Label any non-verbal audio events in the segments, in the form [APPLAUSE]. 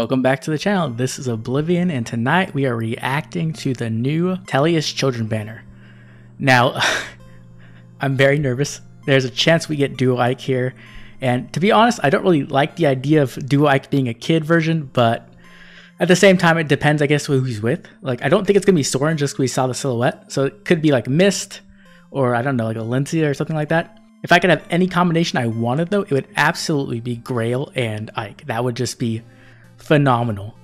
Welcome back to the channel. This is Oblivion, and tonight we are reacting to the new Tellius Children banner. Now, [LAUGHS] I'm very nervous. There's a chance we get Duo Ike here, and to be honest, I don't really like the idea of Duo Ike being a kid version, but at the same time, it depends, I guess, who he's with. Like, I don't think it's gonna be Soren just because we saw the silhouette, so it could be like Mist, or I don't know, like Elincia or something like that. If I could have any combination I wanted, though, it would absolutely be Greil and Ike. That would just be phenomenal.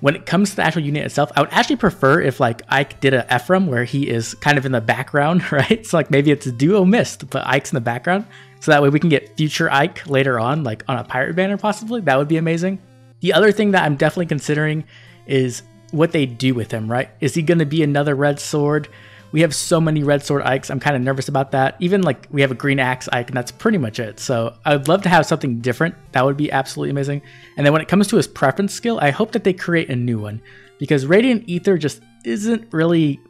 When it comes to the actual unit itself, I would actually prefer if like Ike did a Ephraim where he is kind of in the background, [LAUGHS] right? So like maybe it's a duo mist, but Ike's in the background. So that way we can get future Ike later on, like on a pirate banner possibly. That would be amazing. The other thing that I'm definitely considering is what they do with him, right? Is he going to be another red sword? We have so many red sword Ikes. I'm kind of nervous about that. Even like we have a green axe Ike, and that's pretty much it. So I would love to have something different. That would be absolutely amazing. And then when it comes to his preference skill, I hope that they create a new one because Radiant Aether just isn't really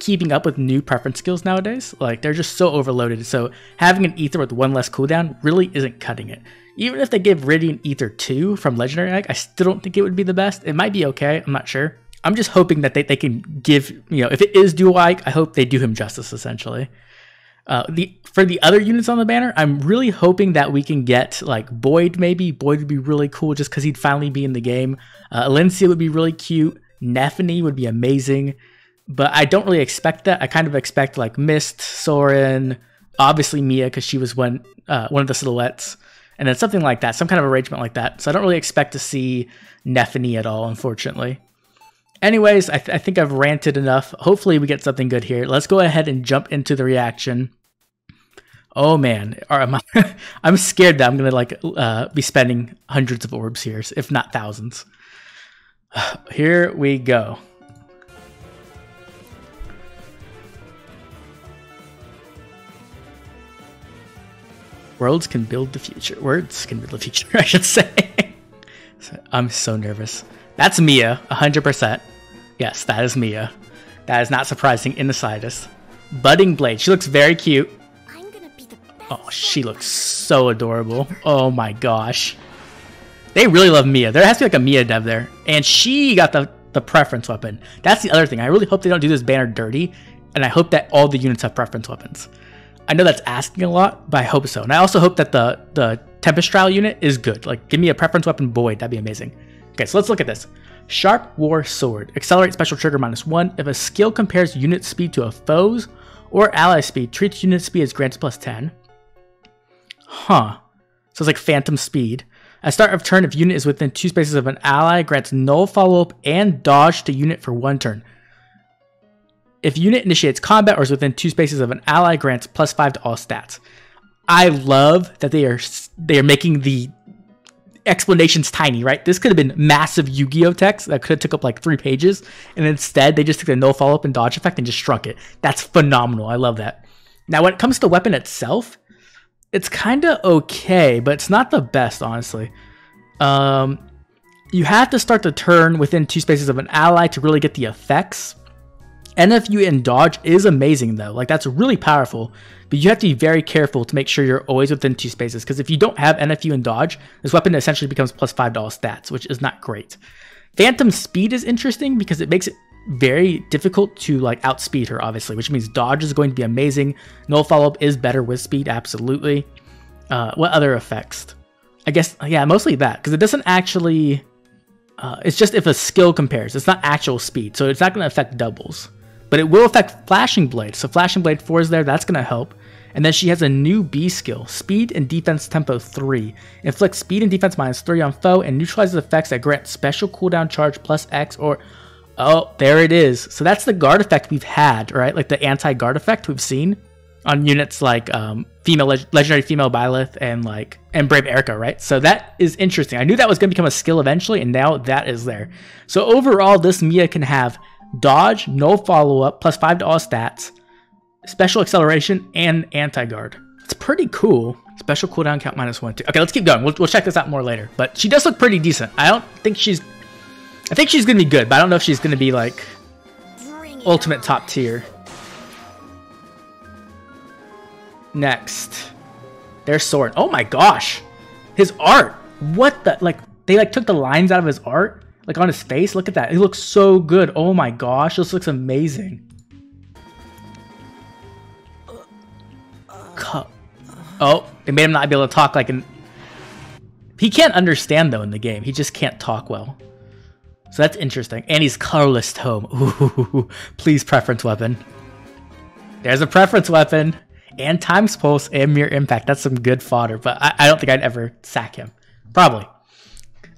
keeping up with new preference skills nowadays. Like they're just so overloaded. So having an Aether with one less cooldown really isn't cutting it. Even if they give Radiant Aether 2 from Legendary Ike, I still don't think it would be the best. It might be okay, I'm not sure. I'm just hoping that they, they can give, you know, if it is Duo Ike, I hope they do him justice essentially. Uh, the for the other units on the banner, I'm really hoping that we can get like Boyd maybe. Boyd would be really cool just because he'd finally be in the game. Uh, Elincia would be really cute. Nephenee would be amazing, but I don't really expect that. I kind of expect like Mist, Soren, obviously Mia because she was one uh, one of the silhouettes, and then something like that, some kind of arrangement like that. So I don't really expect to see Nephenee at all, unfortunately. Anyways, I, th I, think I've ranted enough. Hopefully we get something good here. Let's go ahead and jump into the reaction. Oh man, I'm, [LAUGHS] I'm scared that I'm gonna like uh, be spending hundreds of orbs here, if not thousands. [SIGHS] Here we go. Worlds can build the future. Words can build the future, [LAUGHS] I should say. [LAUGHS] I'm so nervous. That's Mia, 100%. Yes, that is Mia. That is not surprising in the slightest. Budding Blade. She looks very cute. Oh, she looks so adorable. Oh my gosh. They really love Mia. There has to be like a Mia dev there. And she got the, the preference weapon. That's the other thing. I really hope they don't do this banner dirty. And I hope that all the units have preference weapons. I know that's asking a lot, but I hope so. And I also hope that the, the Tempest Trial unit is good. Like, give me a preference weapon Boyd. That'd be amazing. Okay, so let's look at this. Sharp War Sword. Accelerate special trigger minus 1. If a skill compares unit speed to a foe's or ally speed, treats unit speed as granted plus 10. Huh. So it's like phantom speed. At start of turn, if unit is within two spaces of an ally, grants null follow-up and dodge to unit for one turn. If unit initiates combat or is within two spaces of an ally, grants plus five to all stats. I love that they are they are making the explanation's tiny, right? This could have been massive Yu-Gi-Oh text that could have took up like three pages, and instead they just took the no follow-up and dodge effect and just shrunk it. That's phenomenal. I love that. Now, when it comes to the weapon itself, it's kind of okay, but it's not the best, honestly. Um, you have to start the turn within two spaces of an ally to really get the effects. NFU and dodge is amazing though. Like that's really powerful, but you have to be very careful to make sure you're always within two spaces because if you don't have NFU and dodge, this weapon essentially becomes plus $5 stats, which is not great. Phantom speed is interesting because it makes it very difficult to like outspeed her obviously, which means dodge is going to be amazing. Null follow-up is better with speed, absolutely. Uh, what other effects? I guess, yeah, mostly that because it doesn't actually, uh, it's just if a skill compares, it's not actual speed, so it's not going to affect doubles but it will affect Flashing Blade. So Flashing Blade 4 is there, that's going to help. And then she has a new B skill, Speed and Defense Tempo 3. Inflicts speed and defense minus 3 on foe and neutralizes effects that grant special cooldown charge plus X or... Oh, there it is. So that's the guard effect we've had, right? Like the anti-guard effect we've seen on units like um, female leg legendary female Byleth and like and Brave Eirika, right? So that is interesting. I knew that was going to become a skill eventually, and now that is there. So overall, this Mia can have dodge, no follow up, plus 5 to all stats, special acceleration, and anti guard. It's pretty cool. Special cooldown count minus 1, 2. Okay, let's keep going. We'll, we'll check this out more later. But she does look pretty decent. I don't think she's. I think she's going to be good, but I don't know if she's going to be like ultimate top tier. Next. There's Soren. Oh my gosh. His art. What the? Like, they like took the lines out of his art Like on his face, look at that. It looks so good. Oh my gosh, this looks amazing. Cup. Oh, it made him not be able to talk like an... He can't understand though in the game. He just can't talk well. So that's interesting. And he's colorless tome. [LAUGHS] Ooh, please preference weapon. There's a preference weapon. And Time's Pulse and Mere impact. That's some good fodder, but I, I don't think I'd ever sack him. Probably.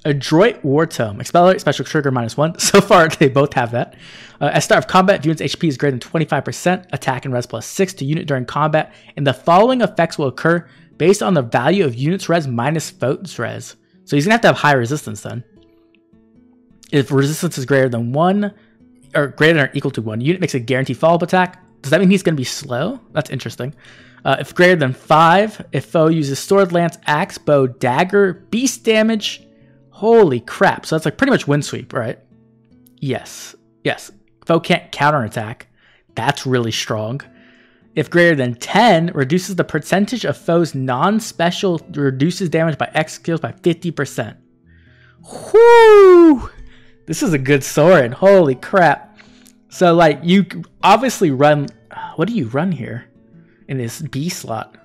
Adroit War Tome. Accelerate special trigger minus one. [LAUGHS] So far, they both have that. Uh, at start of combat, if unit's HP is greater than 25%, attack and res plus 6 to unit during combat, and the following effects will occur based on the value of unit's res minus foe's res. So he's to have to have high resistance then. If resistance is greater than 1, or greater than or equal to 1, unit makes a guaranteed follow-up attack. Does that mean he's going to be slow? That's interesting. Uh, if greater than 5, if foe uses sword, lance, axe, bow, dagger, beast damage, Holy crap. So that's like pretty much wind sweep, right? Yes. Yes. Foe can't counterattack. That's really strong. If greater than 10, reduces the percentage of foe's non-special, reduces damage by X skills by 50%. Whoo! This is a good sword. Holy crap. So like you obviously run, what do you run here in this B slot?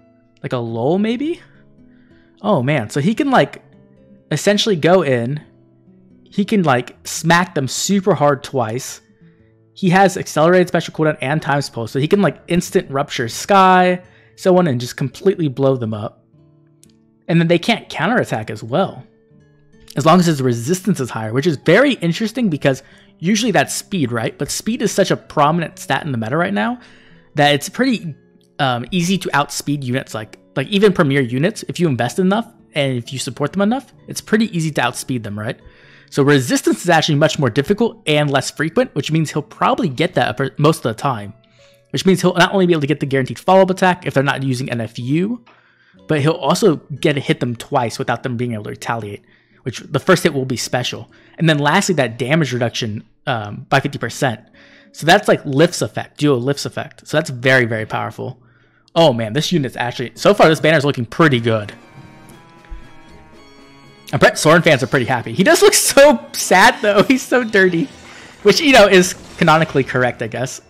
Like a lull maybe? Oh man, so he can like essentially go in. He can like smack them super hard twice. He has accelerated special cooldown and Time's Pulse, so he can like instant Ruptured Sky, so on, and just completely blow them up. And then they can't counterattack as well. As long as his resistance is higher, which is very interesting because usually that's speed, right? But speed is such a prominent stat in the meta right now that it's pretty um, easy to outspeed units like like even premier units if you invest enough and if you support them enough, it's pretty easy to outspeed them, right? So resistance is actually much more difficult and less frequent, which means he'll probably get that most of the time. Which means he'll not only be able to get the guaranteed follow-up attack if they're not using NFU, but he'll also get to hit them twice without them being able to retaliate. Which the first hit will be special. And then lastly, that damage reduction um, by 50%. So that's like lifts effect, duo lifts effect. So that's very, very powerful. Oh man, this unit's actually, so far this banner is looking pretty good. I bet Soren fans are pretty happy. He does look [LAUGHS] so sad though. He's so dirty. Which, you know, is canonically correct, I guess.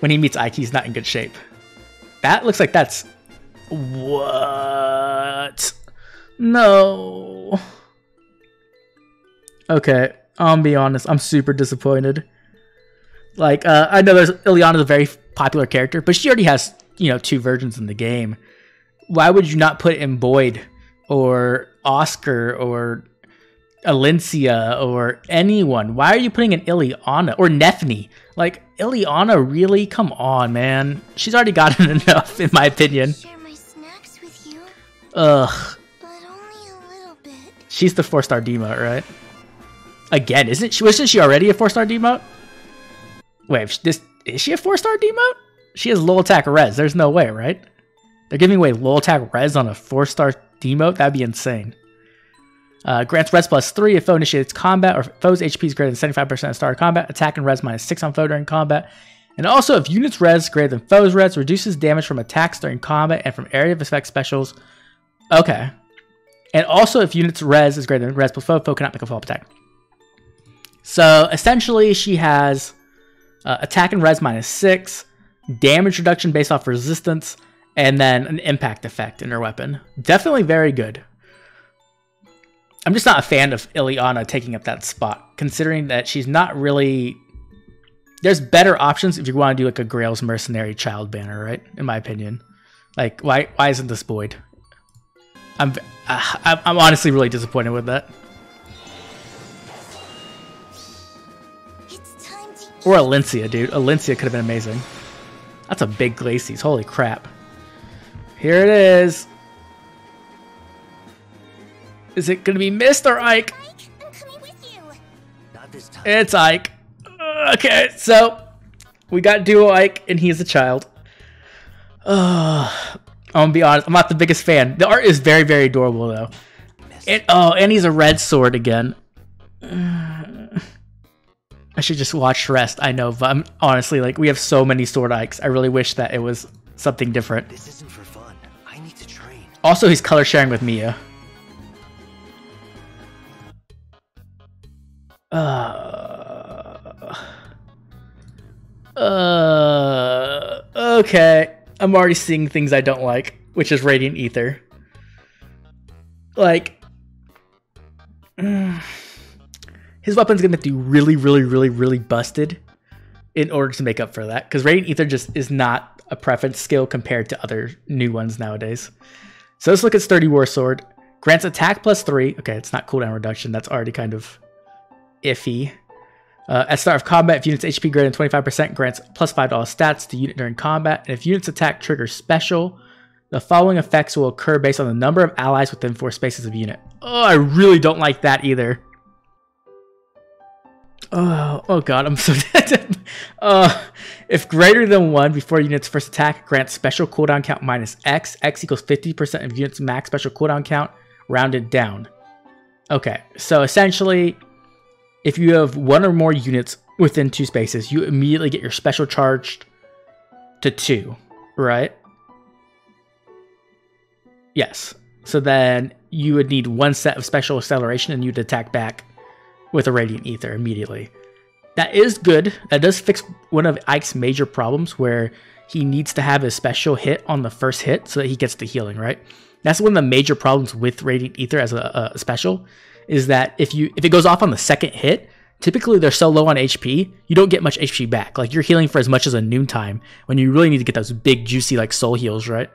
When he meets Ike, he's not in good shape. That looks like that's... What? No. Okay, I'll be honest. I'm super disappointed. Like, uh, I know there's Ilyana's a very popular character, but she already has, you know, two versions in the game. Why would you not put in Boyd or Oscar or Elincia or anyone. Why are you putting an Ilyana or Nephenee? Like Ilyana, really? Come on, man. She's already gotten [LAUGHS] enough, in my opinion. Ugh. She's the four star demote, right? Again, isn't she? Wasn't she already a four star demote? Wait, this is she a four star demote? She has low attack res. There's no way, right? They're giving away low attack res on a four star demote? That'd be insane. Uh, grants res plus 3 if foe initiates combat or foe's HP is greater than 75% of start combat. Attack and res minus 6 on foe during combat. And also, if units res greater than foe's res, reduces damage from attacks during combat and from area of effect specials. Okay. And also, if units res is greater than res plus foe, foe cannot make a follow-up attack. So essentially, she has uh, attack and res minus 6, damage reduction based off resistance, and then an impact effect in her weapon. Definitely very good. I'm just not a fan of Ilyana taking up that spot, considering that she's not really. There's better options if you want to do like a Greil's Mercenary Child banner, right? In my opinion, like why why isn't this Boyd? I'm uh, I'm honestly really disappointed with that. Or Elincia, dude. Elincia could have been amazing. That's a big Glacies. Holy crap. Here it is. Is it gonna be Mr. Ike? It's Ike. Okay, so we got Duo Ike, and he's a child. Uh, [SIGHS] I'm gonna be honest, I'm not the biggest fan. The art is very, very adorable though. And oh, and he's a red sword again. [SIGHS] I should just watch rest. I know, but I'm honestly like we have so many sword Ikes. I really wish that it was something different. This isn't for also, he's color sharing with Mia. Uh, uh, okay. I'm already seeing things I don't like, which is Radiant Aether. Like, [SIGHS] his weapon's gonna be really, really, really, really busted in order to make up for that. Because Radiant Aether just is not a preference skill compared to other new ones nowadays. So let's look at Sturdy War Sword. Grants attack plus three. Okay, it's not cooldown reduction. That's already kind of iffy. Uh, at start of combat, if units HP greater than 25%, grants plus 5 to all stats to unit during combat. And if units attack triggers special, the following effects will occur based on the number of allies within four spaces of unit. Oh, I really don't like that either. Oh, oh god, I'm so [LAUGHS] dead. uh, if greater than one before unit's first attack, grants special cooldown count minus X. X equals 50% of unit's max special cooldown count, rounded down. Okay, so essentially, if you have one or more units within two spaces, you immediately get your special charged to two, right? Yes. So then you would need one set of special acceleration and you'd attack back with a Radiant Aether immediately. That is good. That does fix one of Ike's major problems where he needs to have a special hit on the first hit so that he gets the healing, right? That's one of the major problems with Radiant Aether as a, a special is that if you if it goes off on the second hit, typically they're so low on HP, you don't get much HP back. Like you're healing for as much as a noontime when you really need to get those big juicy like soul heals, right?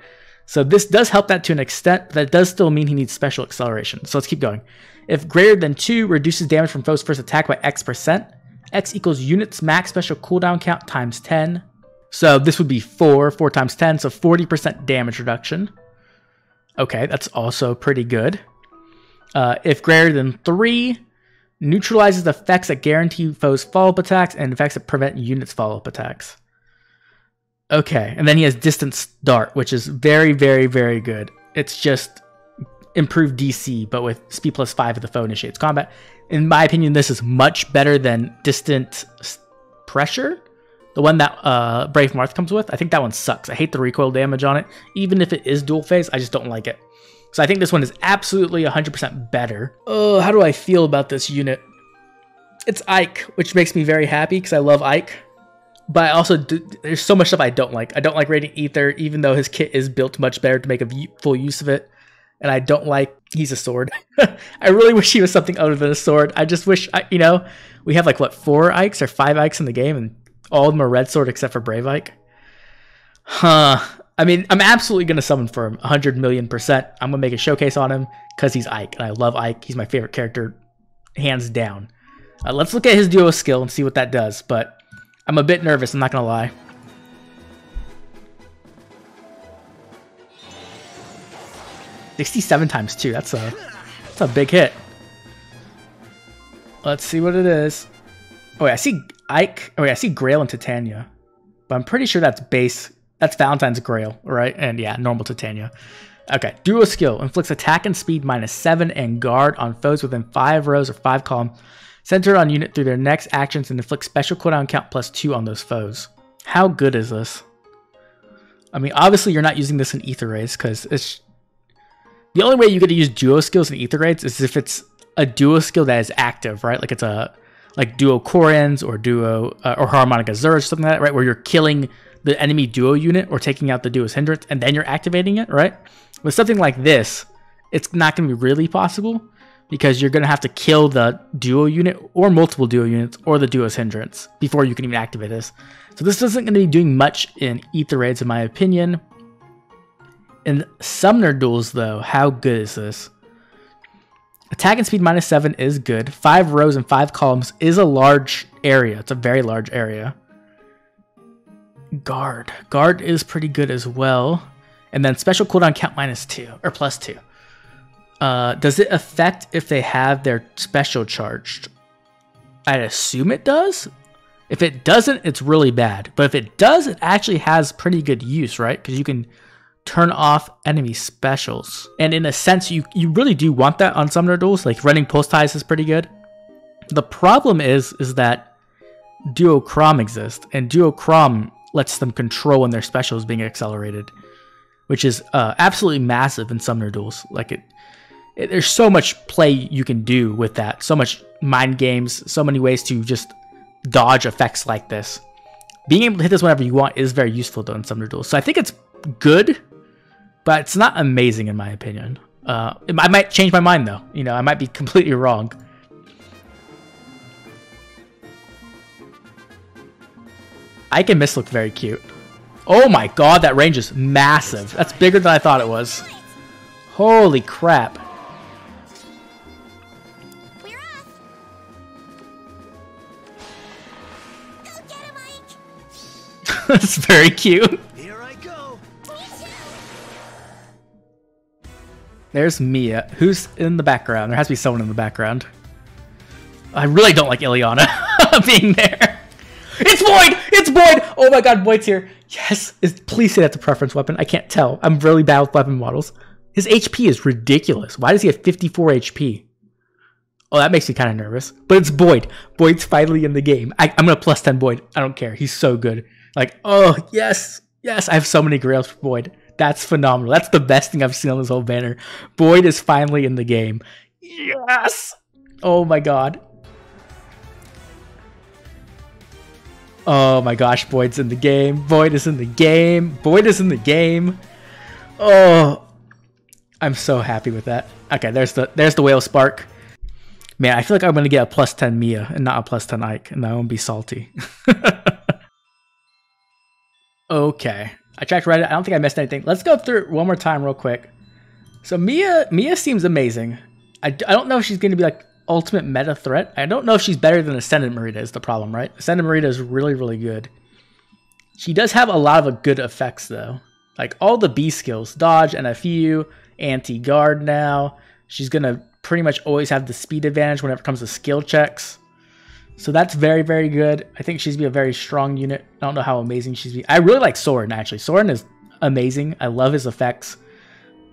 So this does help that to an extent, but that does still mean he needs special acceleration. So let's keep going. If greater than 2 reduces damage from foe's first attack by X percent, X equals units max special cooldown count times 10. So this would be 4, 4 times 10, so 40% damage reduction. Okay, that's also pretty good. Uh, if greater than 3, neutralizes effects that guarantee foes follow-up attacks and effects that prevent units follow-up attacks. Okay, and then he has distance dart, which is very, very, very good. It's just improved DC, but with speed plus five of the foe initiates combat. In my opinion, this is much better than distant pressure, the one that uh, Brave Marth comes with. I think that one sucks. I hate the recoil damage on it. Even if it is dual phase, I just don't like it. So I think this one is absolutely 100% better. Oh, how do I feel about this unit? It's Ike, which makes me very happy because I love Ike but I also do, there's so much stuff I don't like. I don't like Radiant Aether, even though his kit is built much better to make a full use of it. And I don't like he's a sword. [LAUGHS] I really wish he was something other than a sword. I just wish I, you know, we have like what four Ikes or five Ikes in the game, and all of them are red sword except for Brave Ike. Huh. I mean, I'm absolutely gonna summon for him 100 million percent. I'm gonna make a showcase on him because he's Ike, and I love Ike. He's my favorite character, hands down. Uh, let's look at his duo skill and see what that does. But I'm a bit nervous, I'm not gonna lie. Sixty-seven times two. That's a that's a big hit. Let's see what it is. Oh, I see Ike. Oh, I see Greil and Titania, but I'm pretty sure that's base. That's Valentine's Greil, right? And yeah, normal Titania. Okay, dual skill inflicts attack and speed minus seven and guard on foes within five rows or five columns Center on unit through their next actions and inflict special cooldown count plus 2 on those foes. How good is this? I mean, obviously you're not using this in Aether Raids because it's... The only way you get to use duo skills in Raids is if it's a duo skill that is active, right? Like it's a like duo Korans or duo uh, or Harmonic Azure or something like that, right? Where you're killing the enemy duo unit or taking out the duo's hindrance and then you're activating it, right? With something like this, it's not going to be really possible because you're going to have to kill the duo unit or multiple duo units or the duo's hindrance before you can even activate this. So this isn't going to be doing much in Aether Raids in my opinion. In Summoner Duels though, how good is this? Attack and speed minus 7 is good. 5 rows and 5 columns is a large area. It's a very large area. Guard. Guard is pretty good as well. And then special cooldown count minus 2, or plus 2. Uh, does it affect if they have their special charged? I'd assume it does. If it doesn't, it's really bad. But if it does, it actually has pretty good use, right? Because you can turn off enemy specials. And in a sense, you, you really do want that on Summoner Duels. Like running pulse ties is pretty good. The problem is, is that Duo Chrom exists, and Duo Chrom lets them control when their special is being accelerated, which is uh, absolutely massive in Summoner Duels. Like it, it, there's so much play you can do with that, so much mind games, so many ways to just dodge effects like this. Being able to hit this whenever you want is very useful though in Summoner Duels. So I think it's good, but it's not amazing in my opinion. Uh, I might change my mind though. You know, I might be completely wrong. Ike and miss look very cute. Oh my god, that range is massive. That's bigger than I thought it was. Holy crap. [LAUGHS] That's very cute. There's Mia. Who's in the background? There has to be someone in the background. I really don't like Ilyana [LAUGHS] being there. It's Boyd! It's Boyd! Oh my god, Boyd's here. Yes. Please say that's a preference weapon. I can't tell. I'm really bad with weapon models. His HP is ridiculous. Why does he have 54 HP? Oh, that makes me kind of nervous. But it's Boyd. Boyd's finally in the game. I, am going to plus 10 Boyd. I don't care. He's so good. Like, oh, yes. Yes. I have so many grails for Boyd. That's phenomenal. That's the best thing I've seen on this whole banner. Boyd is finally in the game. Yes. Oh my god. Oh my gosh, Boyd's in the game. Boyd is in the game. Boyd is in the game. Oh, I'm so happy with that. Okay, there's the there's the whale spark. Man, I feel like I'm gonna get a plus 10 Mia and not a plus 10 Ike, and I won't be salty. [LAUGHS] okay. I checked Reddit. I don't think I missed anything. Let's go through one more time real quick. So Mia Mia seems amazing. I, I don't know if she's gonna be like ultimate meta threat. I don't know if she's better than Ascendant Mareeta is the problem, right? Ascendant Mareeta is really, really good. She does have a lot of good effects though. Like all the B skills, dodge, NFU, anti-guard now. She's gonna pretty much always have the speed advantage whenever it comes to skill checks. So that's very, very good. I think she's be a very strong unit. I don't know how amazing she's be. I really like Soren actually. Soren is amazing. I love his effects.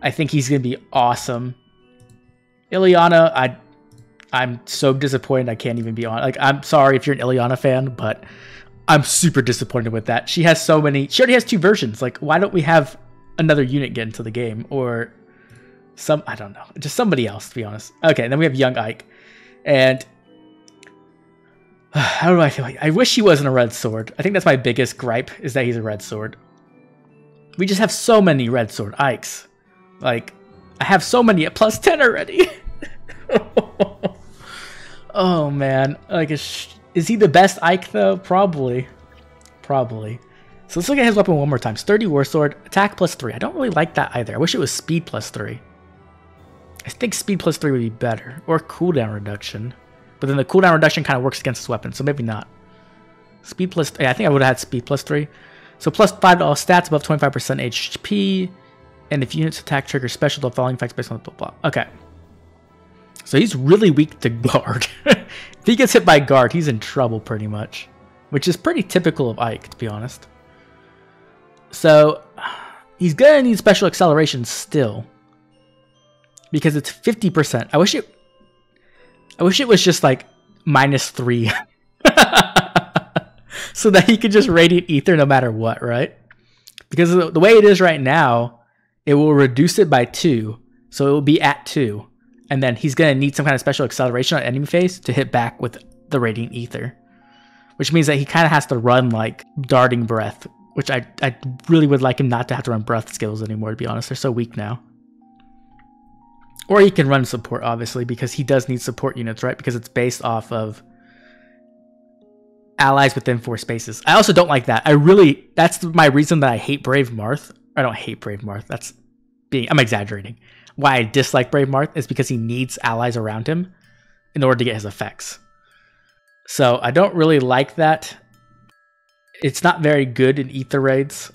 I think he's gonna be awesome. Ilyana, I I'm so disappointed I can't even be on. Like, I'm sorry if you're an Ilyana fan, but I'm super disappointed with that. She has so many. She already has two versions. Like, why don't we have another unit get into the game or some? I don't know. Just somebody else, to be honest. Okay, then we have Young Ike, and [SIGHS] how do I feel? I wish he wasn't a red sword. I think that's my biggest gripe is that he's a red sword. We just have so many red sword Ikes. Like, I have so many at plus 10 already. [LAUGHS] Oh man, like is, is he the best Ike though? Probably, probably. So let's look at his weapon one more time. Sturdy War Sword, attack plus three. I don't really like that either. I wish it was speed plus three. I think speed plus three would be better, or cooldown reduction. But then the cooldown reduction kind of works against this weapon, so maybe not. Speed plus, yeah, I think I would have had speed plus three. So plus five to all stats above 25% HP, and if units attack trigger special, the following effects based on blah blah. Okay. So he's really weak to [LAUGHS] guard. if he gets hit by guard, he's in trouble pretty much. Which is pretty typical of Ike, to be honest. So he's gonna need special acceleration still. Because it's 50%. I wish it I wish it was just like minus three. [LAUGHS] so that he could just radiant aether no matter what, right? Because the way it is right now, it will reduce it by two. So it will be at two and then he's gonna need some kind of special acceleration on enemy phase to hit back with the radiant aether, which means that he kind of has to run like darting breath, which I I really would like him not to have to run breath skills anymore. To be honest, they're so weak now. Or he can run support, obviously, because he does need support units, right? Because it's based off of allies within four spaces. I also don't like that. I really, that's my reason that I hate Brave Marth. I don't hate Brave Marth. That's being, I'm exaggerating why I dislike Brave Marth is because he needs allies around him in order to get his effects. So I don't really like that. It's not very good in aether raids.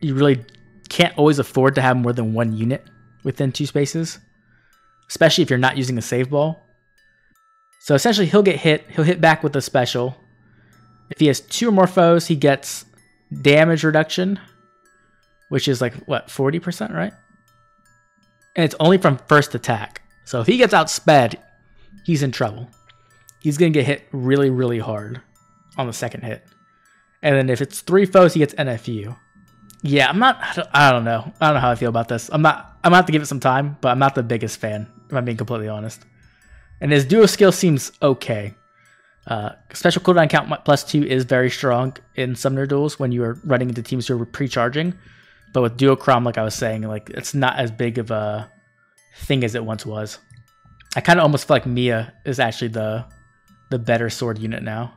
You really can't always afford to have more than one unit within two spaces, especially if you're not using a save ball. So essentially, he'll get hit. He'll hit back with a special. If he has two or more foes, he gets damage reduction, which is like what 40%, right? and it's only from first attack. So if he gets outsped, he's in trouble. He's gonna get hit really, really hard on the second hit. And then if it's three foes, he gets NFU. Yeah, I'm not. I don't know. I don't know how I feel about this. I'm not. I'm gonna have to give it some time, but I'm not the biggest fan. If I'm being completely honest. And his duo skill seems okay. Uh, special cooldown count plus two is very strong in Summoner duels when you are running into teams who are pre-charging. But with Duo Chrom, like I was saying, like it's not as big of a thing as it once was. I kind of almost feel like Mia is actually the the better sword unit now.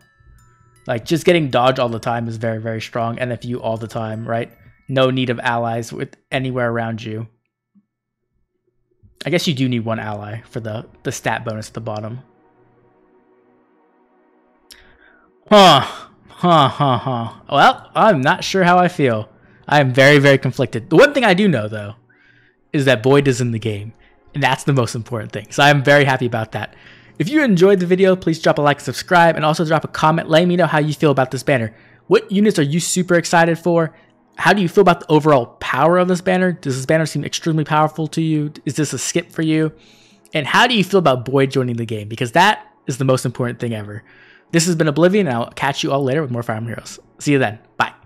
Like just getting dodge all the time is very very strong, and you all the time, right? No need of allies with anywhere around you. I guess you do need one ally for the the stat bonus at the bottom. Huh. Huh, huh, huh. Well, I'm not sure how I feel. I am very, very conflicted. The one thing I do know, though, is that Boyd is in the game. And that's the most important thing. So I'm very happy about that. If you enjoyed the video, please drop a like, subscribe, and also drop a comment letting me know how you feel about this banner. What units are you super excited for? How do you feel about the overall power of this banner? Does this banner seem extremely powerful to you? Is this a skip for you? And how do you feel about Boyd joining the game? Because that is the most important thing ever. This has been Oblivion, and I'll catch you all later with more Fire Emblem Heroes. See you then. Bye.